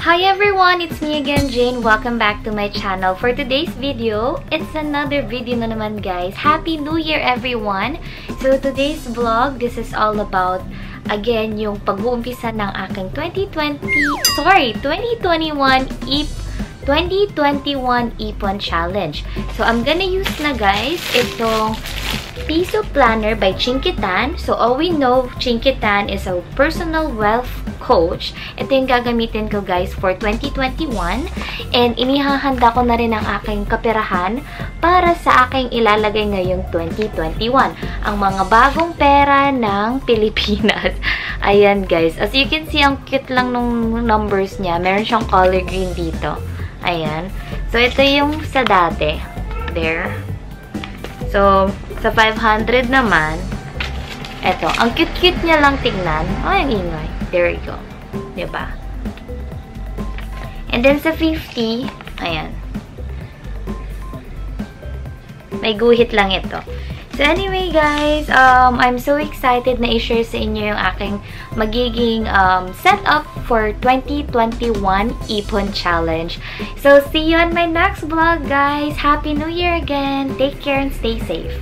Hi everyone! It's me again, Jane. Welcome back to my channel. For today's video, it's another video na naman guys. Happy New Year everyone! So today's vlog, this is all about again yung pag-uumpisa ng aking 2020, sorry, 2021 EP 2021 Ipon Challenge. So, I'm gonna use na guys itong Piso Planner by Chinkitan. So, all we know, Chinkitan is a personal wealth coach. Ito yung gagamitin ko guys for 2021. And inihahanda ko na rin ang aking kaperahan para sa aking ilalagay ngayong 2021. Ang mga bagong pera ng Pilipinas. Ayan guys. As you can see, ang cute lang nung numbers niya. Meron siyang color green dito. Ayan. So, ito yung sa dati. There. So, sa 500 naman, ito. Ang cute-cute niya lang tignan. Ay, ang ingay. There you go. Diba? And then sa 50, ayan. May guhit lang ito. So anyway guys, um, I'm so excited na i-share sa inyo yung aking magiging um, setup for 2021 Ipon Challenge. So see you on my next vlog guys! Happy New Year again! Take care and stay safe!